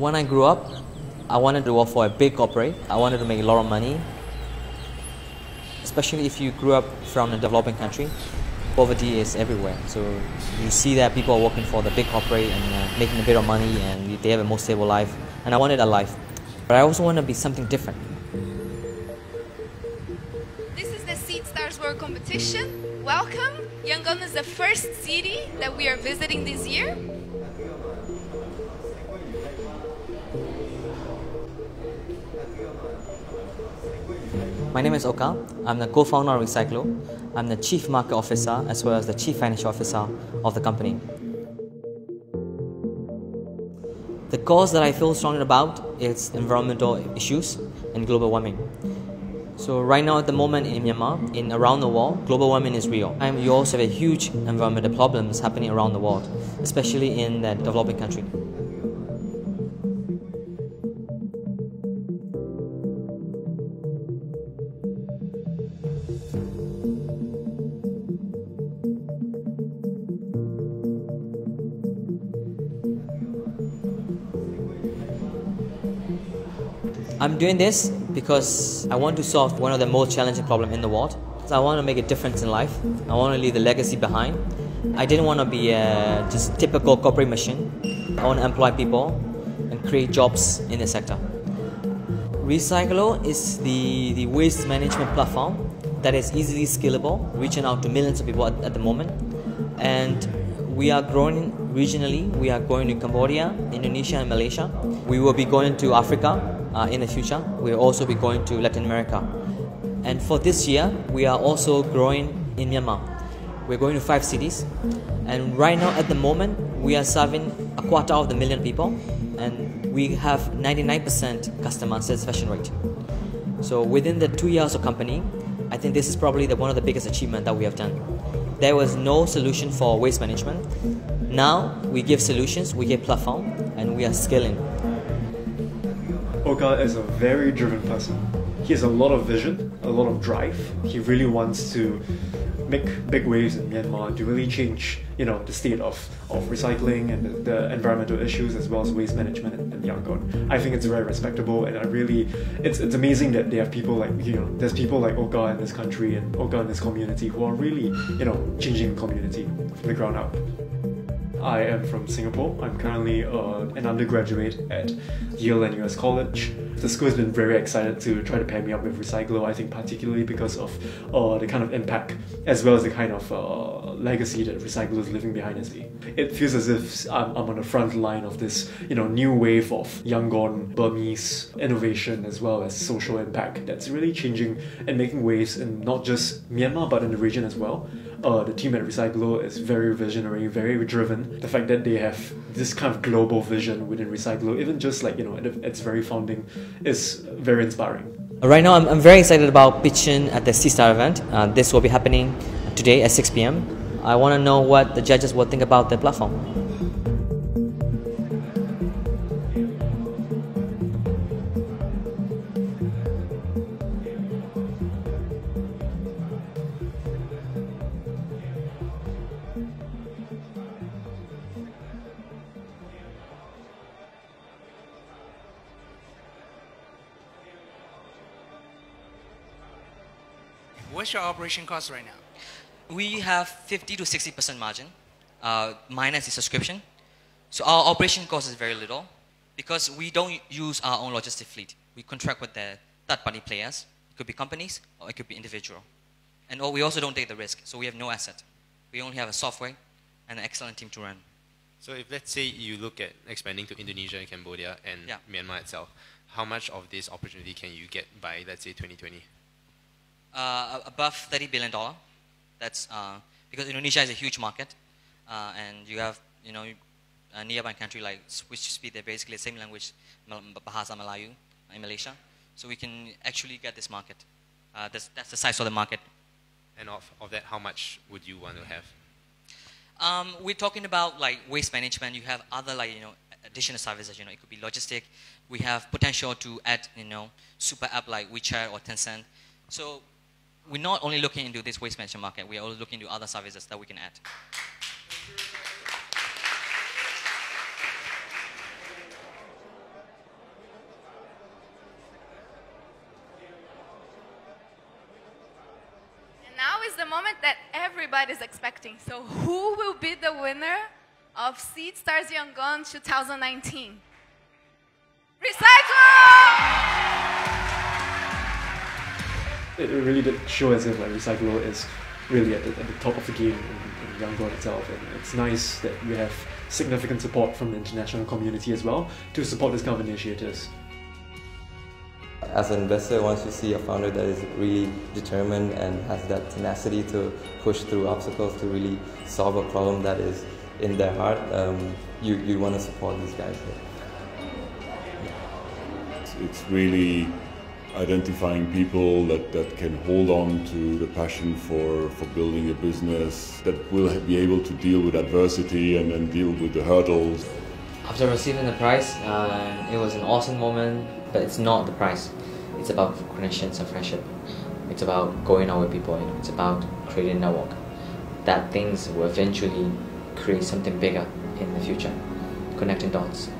When I grew up, I wanted to work for a big corporate. I wanted to make a lot of money. Especially if you grew up from a developing country, poverty is everywhere. So you see that people are working for the big corporate and uh, making a bit of money and they have a more stable life. And I wanted a life. But I also want to be something different. This is the Seed Stars World Competition. Welcome. Yangon is the first city that we are visiting this year. My name is Oka. I'm the co-founder of RecyGlo. I'm the chief market officer as well as the chief financial officer of the company. The cause that I feel strongly about is environmental issues and global warming. So right now at the moment in Myanmar, in around the world, global warming is real. And you also have a huge environmental problems happening around the world, especially in the developing country. I'm doing this because I want to solve one of the most challenging problems in the world. So I want to make a difference in life. I want to leave a legacy behind. I didn't want to be a just typical corporate machine. I want to employ people and create jobs in the sector. RecyGlo is the, the waste management platform that is easily scalable, reaching out to millions of people at, at the moment. And we are growing regionally. We are going to Cambodia, Indonesia, and Malaysia. We will be going to Africa uh, in the future. We'll also be going to Latin America. And for this year, we are also growing in Myanmar. We're going to five cities. And right now, at the moment, we are serving a quarter of the million people. And we have 99% customer satisfaction rate. So within the two years of company, I think this is probably the, one of the biggest achievements that we have done. There was no solution for waste management. Now we give solutions, we give platform, and we are scaling. Oka is a very driven person. He has a lot of vision, a lot of drive. He really wants to make big waves in Myanmar to really change, you know, the state of, of recycling and the, the environmental issues as well as waste management in, in, Yangon. I think it's very respectable and I really, it's, it's amazing that they have people like, you know, there's people like Oka in this country and Oka in this community who are really, you know, changing the community from the ground up. I am from Singapore. I'm currently uh, an undergraduate at Yale-NUS College. The school has been very excited to try to pair me up with RecyGlo, I think particularly because of uh, the kind of impact as well as the kind of uh, legacy that RecyGlo is leaving behind us. It feels as if I'm, I'm, on the front line of this you know, new wave of Yangon Burmese innovation as well as social impact that's really changing and making waves in not just Myanmar but in the region as well uh, the team at RecyGlo is very visionary, very driven. The fact that they have this kind of global vision within RecyGlo, even just like, you know, at its very founding, is very inspiring. Right now, I'm, I'm very excited about pitching at the Seed Stars event. Uh, this will be happening today at 6 p.m. I want to know what the judges will think about the platform. What's your operation cost right now? We have 50 to 60% margin, uh, minus the subscription. So our operation cost is very little because we don't use our own logistic fleet. We contract with the third-party players. It could be companies or it could be individual. And we also don't take the risk, so we have no asset. We only have a software and an excellent team to run. So if let's say you look at expanding to Indonesia and Cambodia and yeah. Myanmar itself, how much of this opportunity can you get by, let's say, 2020? Uh, above 30 billion dollar. That's uh, because Indonesia is a huge market, uh, and you have you know a nearby country like which speak the basically the same language, Bahasa Melayu in Malaysia. So we can actually get this market. Uh, that's, that's the size of the market. And of, of that, how much would you want to have? Um, we're talking about like waste management. You have other like you know additional services. You know, it could be logistic. We have potential to add you know super app like WeChat or Tencent. So we're not only looking into this waste management market, we are also looking into other services that we can add. And now is the moment that everybody's expecting. So who will be the winner of Seed Stars Yangon 2019? RecyGlo! It really did show as if like RecyGlo is really at the, at the top of the game in, in Yangon itself, and it's nice that we have significant support from the international community as well to support this kind of initiatives. As an investor, once you see a founder that is really determined and has that tenacity to push through obstacles to really solve a problem that is in their heart, um, you, you want to support these guys. It's, it's really identifying people that, that can hold on to the passion for, for building a business, that will be able to deal with adversity and, and deal with the hurdles. After receiving the prize, uh, it was an awesome moment, but it's not the prize. It's about connections and friendship. It's about going out with people. It's about creating a network. That things will eventually create something bigger in the future. Connecting dots.